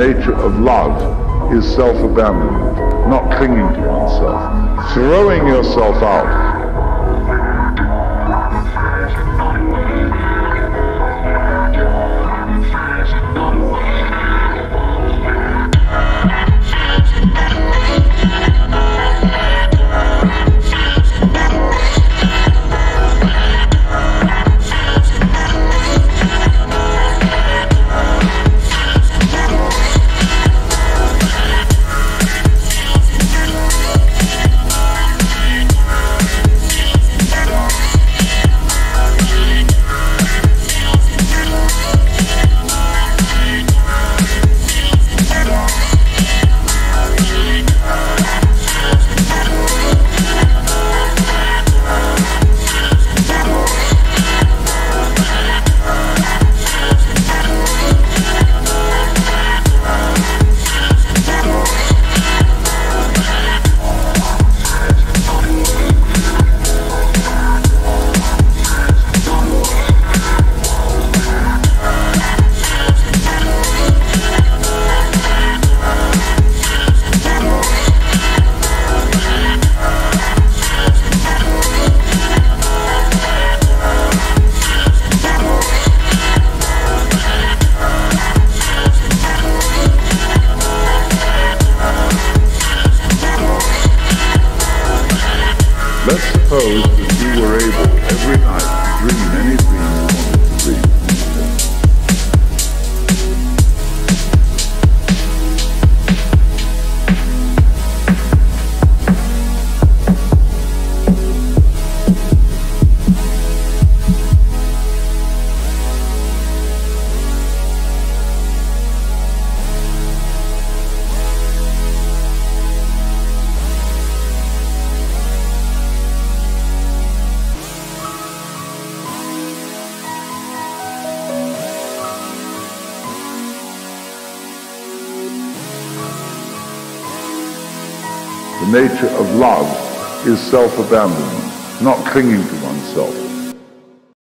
nature of love is self-abandonment, not clinging to oneself, throwing yourself out. Let's suppose that you were able every night to dream any The nature of love is self-abandonment, not clinging to oneself.